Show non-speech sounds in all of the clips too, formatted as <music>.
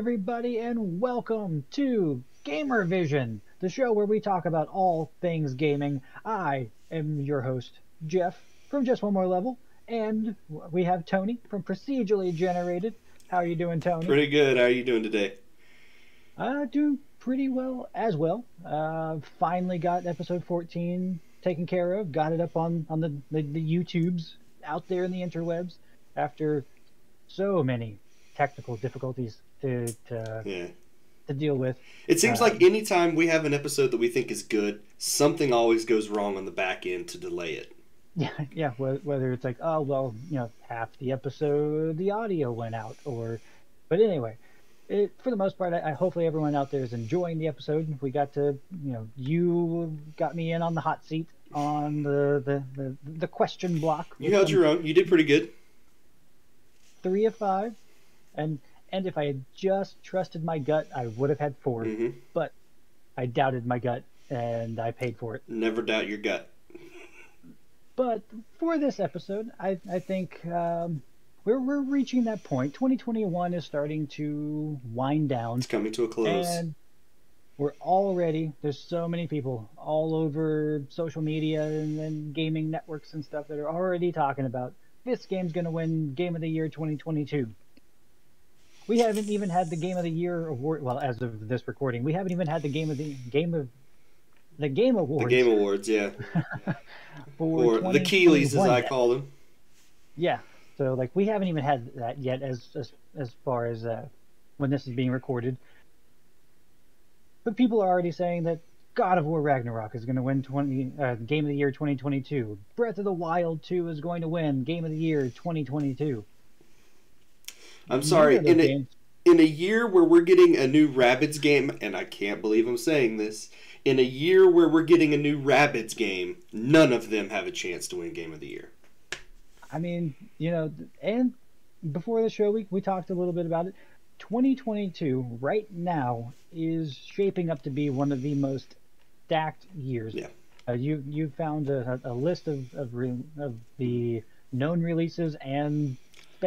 everybody, and welcome to GamerVision, the show where we talk about all things gaming. I am your host, Jeff, from Just One More Level, and we have Tony from Procedurally Generated. How are you doing, Tony? Pretty good. How are you doing today? Uh, doing pretty well as well. Uh, finally got episode 14 taken care of. Got it up on on the, the the YouTubes out there in the interwebs after so many technical difficulties to to, Yeah. to deal with. It seems Uh, like anytime we have an episode that we think is good, something always goes wrong on the back end to delay it. <laughs> Yeah, yeah. Whether it's like, oh well, you know, half the episode the audio went out, or, but anyway, it, for the most part, I, I hopefully everyone out there is enjoying the episode. We got to, you know, you got me in on the hot seat on the the the, the question block. You held your own. You did pretty good. three of five, and and if I had just trusted my gut, I would have had 4 hmm But I doubted my gut, and I paid for it. Never doubt your gut. But for this episode, I, I think um, we're, we're reaching that point. 2021 is starting to wind down, It's coming to a close. and we're already, there's so many people all over social media and, and gaming networks and stuff that are already talking about this game's going to win Game of the Year 2022. We haven't even had the Game of the Year award. Well, as of this recording, we haven't even had the Game of the Game of the Game awards. the Game Awards, yeah. <laughs> for Or the Keighleys, as I call them. Yeah. So like we haven't even had that yet as as as far as uh, when this is being recorded. But people are already saying that God of War Ragnarok is going to win 20 uh, Game of the Year 2022. Breath of the Wild 2 is going to win Game of the Year 2022. I'm sorry. None of those In a, in a year where we're getting a new Rabbids game, and I can't believe I'm saying this, in a year where we're getting a new Rabbids game, none of them have a chance to win Game of the Year. I mean, you know, and before the show, we, we talked a little bit about it. 2022, right now, is shaping up to be one of the most stacked years. Yeah. Uh, you you found a, a list of of, re, of the known releases and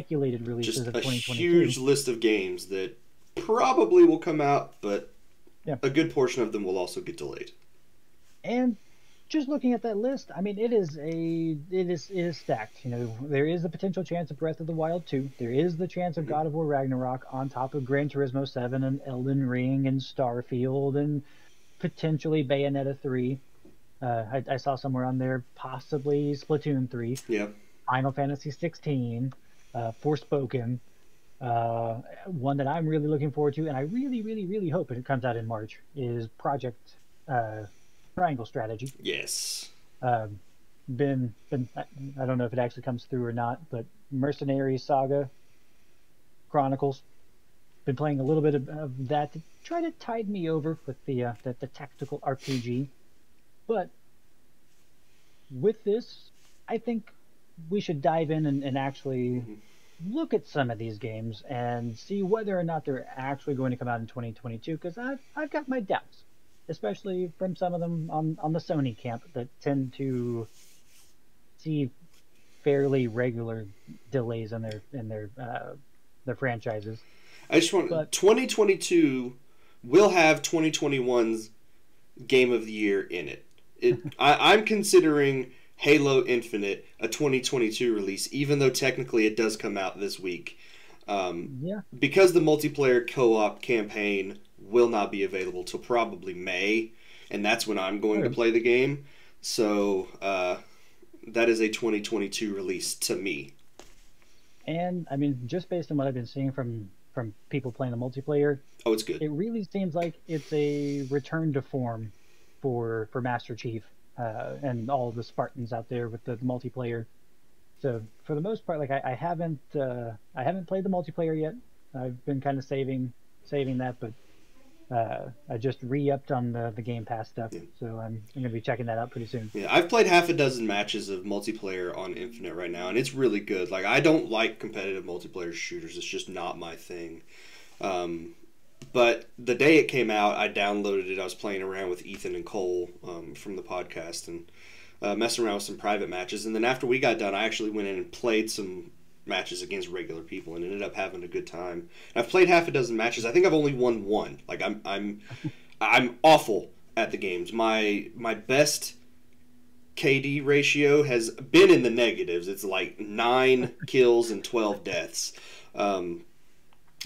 speculated releases Just of a 2022. huge list of games that probably will come out, but Yeah. a good portion of them will also get delayed. And just looking at that list, I mean, it is a it is it is stacked. You know, there is the potential chance of Breath of the Wild 2. There is the chance of God of War Ragnarok on top of Gran Turismo 7 and Elden Ring and Starfield and potentially Bayonetta 3. Uh, I, I saw somewhere on there possibly Splatoon 3, Yeah. Final Fantasy 16, uh, Forspoken. Uh, one that I'm really looking forward to, and I really, really, really hope it comes out in March, is Project uh, Triangle Strategy Yes. um, been been I don't know if it actually comes through or not, but Mercenary Saga Chronicles. Been playing a little bit of, of that to try to tide me over with the, uh, the the tactical RPG, but with this, I think we should dive in and, and actually look at some of these games and see whether or not they're actually going to come out in 2022. Because I've I've got my doubts especially from some of them on, on the Sony camp that tend to see fairly regular delays in their in their uh, their franchises. I just want But- 2022 will have 2021's Game of the Year in it. It <laughs> I, I'm considering Halo Infinite a 2022 release, even though technically it does come out this week. Um, Yeah, because the multiplayer co-op campaign will not be available till probably May, and that's when I'm going to play the game. So uh, that is a 2022 release to me. and I mean, just based on what I've been seeing from from people playing the multiplayer, Oh, it's good. it really seems like it's a return to form for for Master Chief uh, and all the Spartans out there with the multiplayer. So for the most part, like I, I haven't uh, I haven't played the multiplayer yet. I've been kind of saving saving that, but uh, I just re-upped on the, the Game Pass stuff, Yeah. so I'm, I'm gonna be checking that out pretty soon. Yeah, I've played half a dozen matches of multiplayer on Infinite right now, and it's really good. Like, I don't like competitive multiplayer shooters; it's just not my thing. Um, but the day it came out, I downloaded it. I was playing around with Ethan and Cole um, from the podcast and uh, messing around with some private matches. And then after we got done, I actually went in and played some matches against regular people and ended up having a good time. And I've played half a dozen matches. I think I've only won one. Like I'm I'm <laughs> I'm awful at the games. My my best KD ratio has been in the negatives. It's like nine <laughs> kills and twelve deaths. Um,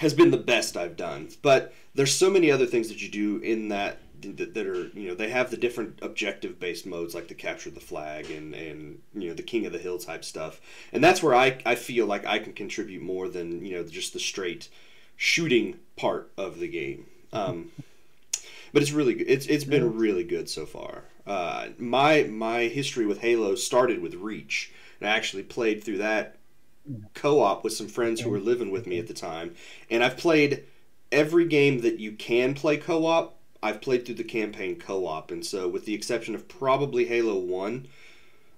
has been the best I've done. But there's so many other things that you do in that that, are you know they have the different objective based modes like the capture the flag and and you know the king of the hill type stuff. And that's where I, I feel like I can contribute more than you know just the straight shooting part of the game. Um, but it's really good it's, it's been really good so far. Uh, my my history with Halo started with Reach. And I actually played through that co-op with some friends who were living with me at the time. And I've played every game that you can play co-op. I've played through the campaign co-op, and so with the exception of probably Halo One,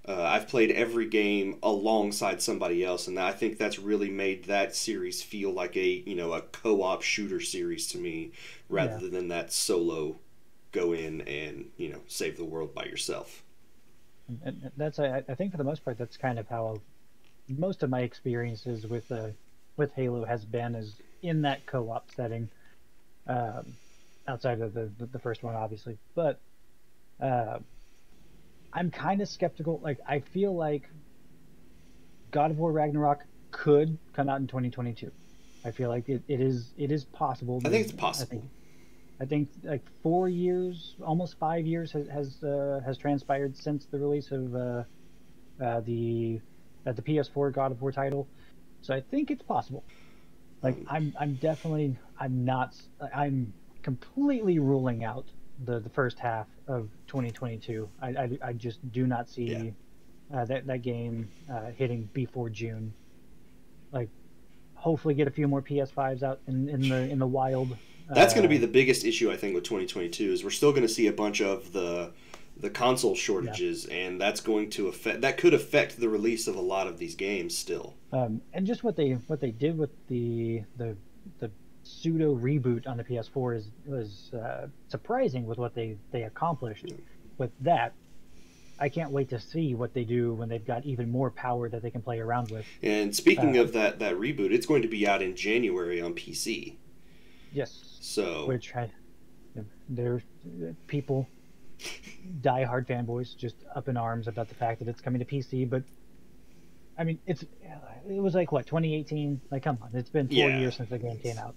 uh, I've played every game alongside somebody else, and I think that's really made that series feel like a you know a co-op shooter series to me, rather yeah. than that solo go in and you know save the world by yourself. And that's I, I think for the most part that's kind of how most of my experiences with uh, with Halo has been is in that co-op setting. Um, outside of the, the, the first one, obviously. But uh, I'm kind of skeptical. Like, I feel like God of War Ragnarok could come out in 2022. I feel like it, it is it is possible. I think it's possible. I think, I think like four years, almost five years has has, uh, has transpired since the release of uh, uh, the uh, the PS4 God of War title. So I think it's possible. Like hmm. I'm I'm definitely I'm not I'm completely ruling out the, the first half of 2022. I, I, I just do not see yeah. uh, that that game uh, hitting before June. Like, hopefully, get a few more PS5s out in, in the in the wild. That's uh, going to be the biggest issue I think with 2022 is we're still going to see a bunch of the the console shortages, yeah. and that's going to affect that could affect the release of a lot of these games still. Um, and just what they what they did with the the the pseudo reboot on the PS4 is was uh, surprising with what they they accomplished with that. I can't wait to see what they do when they've got even more power that they can play around with. And speaking uh, of that that reboot, it's going to be out in January on PC. Yes. So which I, there people die-hard fanboys just up in arms about the fact that it's coming to PC, but I mean, it's it was like what 2018. Like, come on, it's been four yeah. years since the game came out.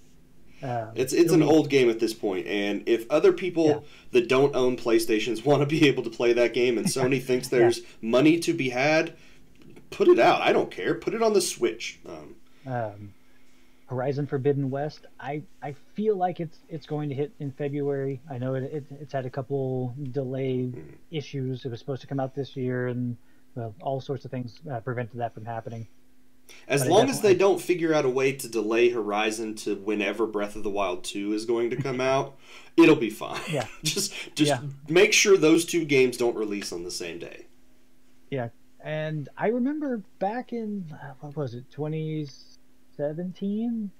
Um, it's it's an old game at this point, and if other people yeah. that don't own PlayStations <laughs> want to be able to play that game, and <laughs> Sony thinks there's yeah. money to be had, put it out. I don't care. Put it on the Switch. Um, um, Horizon Forbidden West. I, I feel like it's it's going to hit in February. I know it, it it's had a couple delay mm. issues. It was supposed to come out this year, and well, all sorts of things uh, prevented that from happening. As but long as they don't figure out a way to delay Horizon to whenever Breath of the Wild 2 is going to come out, <laughs> it'll be fine. Yeah. <laughs> just just yeah. make sure those two games don't release on the same day. Yeah. And I remember back in uh, what was it, 2017?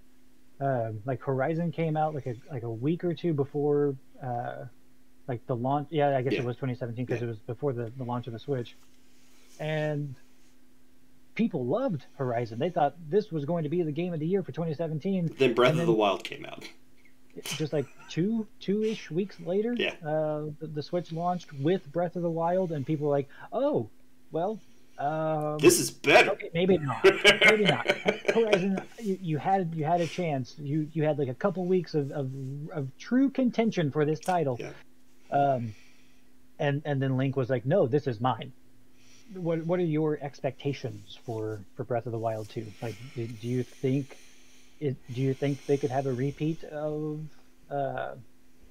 Um, like Horizon came out like a like a week or two before uh, like the launch. Yeah, I guess yeah. it was 2017 because yeah. it was before the, the launch of the Switch. And people loved Horizon. They thought this was going to be the game of the year for 2017. Then Breath of the Wild came out. Just like two two ish weeks later, yeah. Uh, the, the, Switch launched with Breath of the Wild, and people were like, "Oh, well, um, this is better." Okay, maybe not. maybe not. <laughs> Horizon, you, you, had you had a chance. You you had like a couple weeks of, of, of true contention for this title. Yeah. Um, and and then Link was like, "No, this is mine." what what are your expectations for for Breath of the Wild 2? Like, do, do you think it? Do you think they could have a repeat of uh,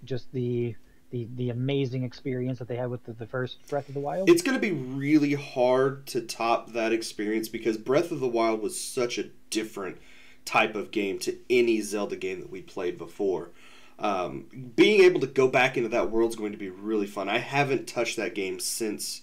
just the the the amazing experience that they had with the, the first Breath of the Wild? It's going to be really hard to top that experience because Breath of the Wild was such a different type of game to any Zelda game that we played before. Um, being able to go back into that world is going to be really fun. I haven't touched that game since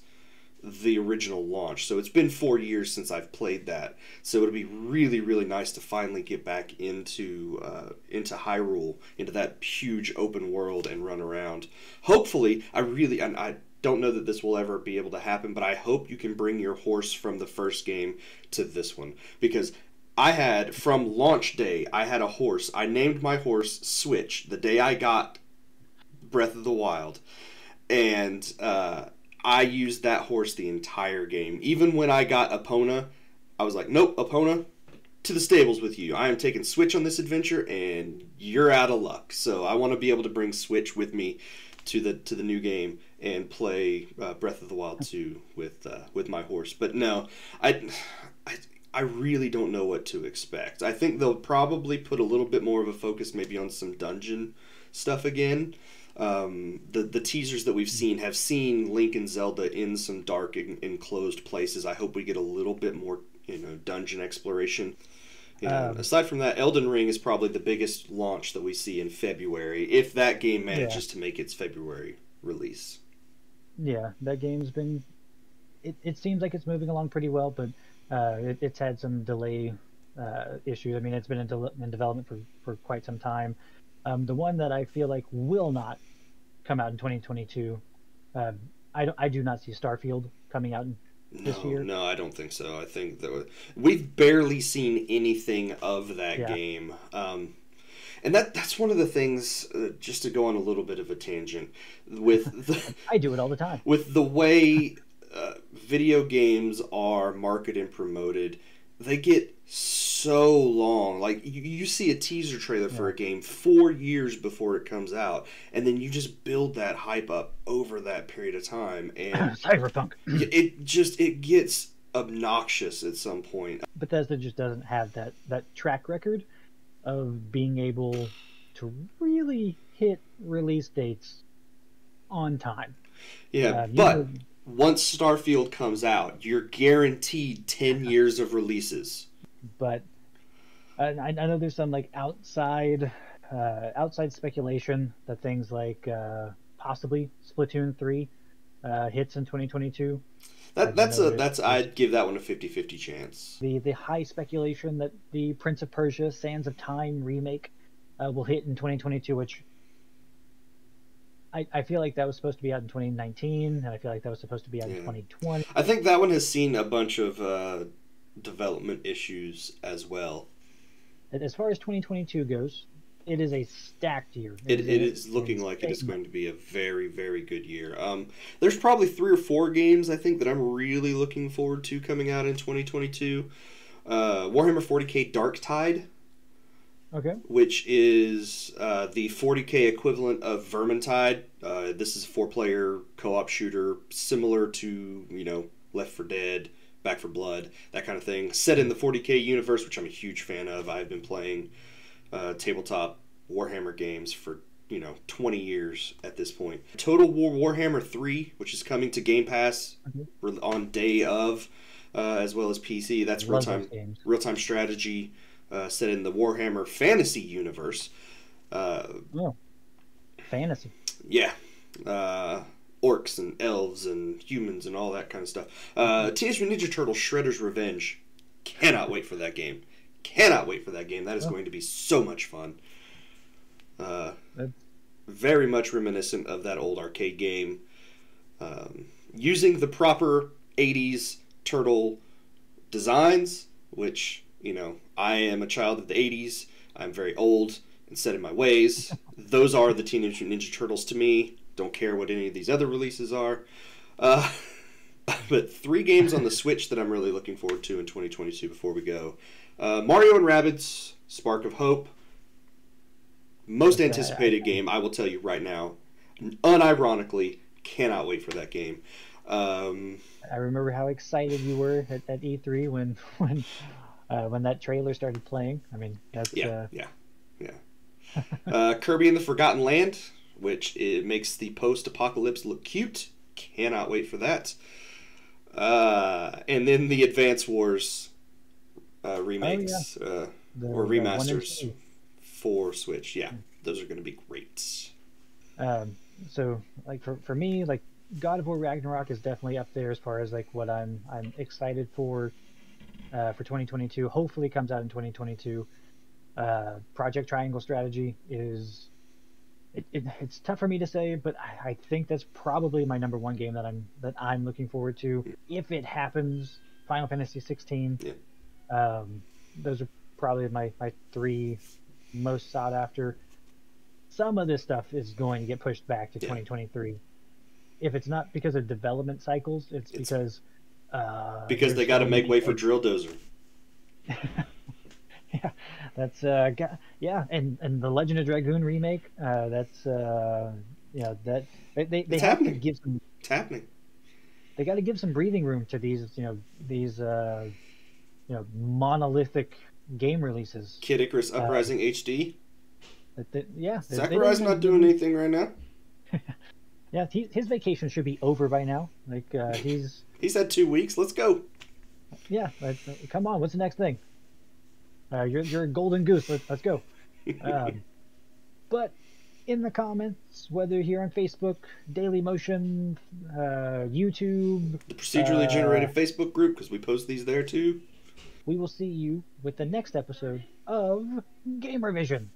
the original launch. So it's been four years since I've played that. So it'll be really, really nice to finally get back into uh, into Hyrule, into that huge open world, and run around. Hopefully, I really and I don't know that this will ever be able to happen, but I hope you can bring your horse from the first game to this one because I had from launch day, I had a horse. I named my horse Switch the day I got Breath of the Wild, and uh, I used that horse the entire game. Even when I got Epona, I was like, "Nope, Epona, to the stables with you. I am taking Switch on this adventure, and you're out of luck. So I want to be able to bring Switch with me to the to the new game and play uh, Breath of the Wild 2 with uh, with my horse. But no, I, I I really don't know what to expect. I think they'll probably put a little bit more of a focus maybe on some dungeon stuff again. Um, the the teasers that we've seen have seen Link and Zelda in some dark enclosed places. I hope we get a little bit more you know dungeon exploration. You know, um, aside from that, Elden Ring is probably the biggest launch that we see in February, if that game manages yeah. to make its February release. Yeah, that game's been. It, it seems like it's moving along pretty well, but uh, it, it's had some delay uh, issues. I mean, it's been in, de- in, development for, for quite some time. Um, the one that I feel like will not come out in 2022, um, I, I do not see Starfield coming out in this no, year? No, I don't think so. I think that we've barely seen anything of that yeah. game. Um, and that that's one of the things. Uh, just to go on a little bit of a tangent, with <laughs> the, I do it all the time. With the way uh, <laughs> video games are marketed and promoted, they get so long. Like you, you see a teaser trailer for a game four years before it comes out, and then you just build that hype up over that period of time, and <clears throat> cyberpunk. it just it gets obnoxious at some point. Bethesda just doesn't have that that track record of being able to really hit release dates on time. Yeah, uh, but know, once Starfield comes out, you're guaranteed 10 years of releases but I, I know there's some like outside uh, outside speculation that things like uh, possibly Splatoon three uh, hits in 2022. That, that's a that's I'd give that one a 50-50 chance. The the high speculation that the Prince of Persia: Sands of Time remake uh, will hit in 2022, which I, I feel like that was supposed to be out in 2019, and I feel like that was supposed to be out yeah. in 2020. I think that one has seen a bunch of uh, development issues as well. As far as 2022 goes, it is a stacked year. It, it, it is looking like it is going to be a very, very good year. Um, there's probably three or four games I think that I'm really looking forward to coming out in 2022. Uh, Warhammer 40k Dark Tide. Okay. Which is uh, the 40k equivalent of Vermintide. Uh, this is a four-player co-op shooter, similar to you know Left 4 Dead, Back 4 Blood, that kind of thing. Set in the 40k universe, which I'm a huge fan of. I've been playing uh, tabletop Warhammer games for you know 20 years at this point. Total War Warhammer 3, which is coming to Game Pass on day of, uh, as well as PC. That's real time real time strategy uh, set in the Warhammer fantasy universe. Uh, oh, fantasy. Yeah. Uh, orcs and elves and humans and all that kind of stuff. Uh, Teenage Mutant Ninja Turtles Shredder's Revenge. Cannot wait for that game. Cannot wait for that game. That is oh. going to be so much fun. Uh, very much reminiscent of that old arcade game. Um, using the proper 80s turtle designs, which, you know, I am a child of the 80s. I'm very old and set in my ways. <laughs> Those are the Teenage Mutant Ninja Turtles to me. Don't care what any of these other releases are. Uh, <laughs> but three games on the Switch that I'm really looking forward to in 2022 before we go uh, Mario and Rabbids Spark of Hope. Most anticipated game, I will tell you right now. Unironically, cannot wait for that game. Um, I remember how excited you were at, at E3 when <laughs> when uh, when that trailer started playing. I mean, that's yeah, uh... yeah, yeah. uh, Kirby and the Forgotten Land which it makes the post-apocalypse look cute. Cannot wait for that. Uh, and then the Advance Wars uh, remakes oh, yeah. uh, the, or remasters for Switch. Yeah, those are going to be great. Um, so, like for for me, like God of War Ragnarok is definitely up there as far as like what I'm I'm excited for uh, for 2022. Hopefully, comes out in 2022. Uh, Project Triangle Strategy is it, it, it's tough for me to say, but I, I, think that's probably my number one game that I'm that I'm looking forward to. If it happens, Final Fantasy 16. Yeah. Um, those are probably my my three most sought after. Some of this stuff is going to get pushed back to Yeah. 2023. If it's not because of development cycles, it's, It's- because uh, Because they got to make way for Drill Dozer. <laughs> yeah, that's uh, ga- yeah, and and the Legend of Dragoon remake. Uh, that's uh, yeah, that they they, have happening. to give some. It's happening. They got to give some breathing room to these, you know, these uh, you know, monolithic game releases. Kid Icarus Uh, Uprising HD. That, yeah, they- don't Sakurai's not doing anything right now. <laughs> Yeah, he, his vacation should be over by now. Like uh, <laughs> he's He's had two weeks. Let's go. yeah. Like, uh, come on, what's the next thing? Uh, you're you're a golden goose. Let's let's go. <laughs> Um, but in the comments, whether here on Facebook, Daily Motion, uh, YouTube, The procedurally Uh, generated Facebook group because we post these there too. we will see you with the next episode of GamerVision.